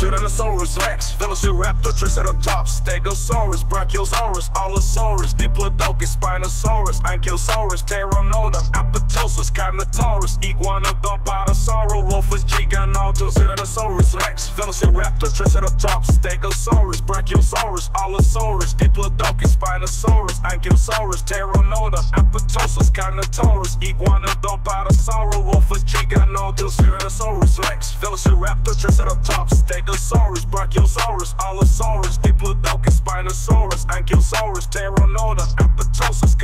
Tyrannosaurus Rex, Velociraptor, Triceratops, Stegosaurus, Brachiosaurus, Allosaurus, Diplodocus, Spinosaurus, Ankylosaurus, Pteranodon, Apatosaurus, Carnotaurus, Iguanodon, Parasaurolophus, Giganotus, Tyrannosaurus Rex, Velociraptor, Triceratops, Stegosaurus, Brachiosaurus, Allosaurus, Diplodocus, Spinosaurus, Ankylosaurus, Pteranodon, Apatosaurus, Carnotaurus, Iguanodon, Tyrannosaurus Rex, Velociraptor, Triceratops, Stegosaurus, Brachiosaurus, Allosaurus, Diplodocus, Spinosaurus, Ankylosaurus, Pteranodon, Apatosaurus,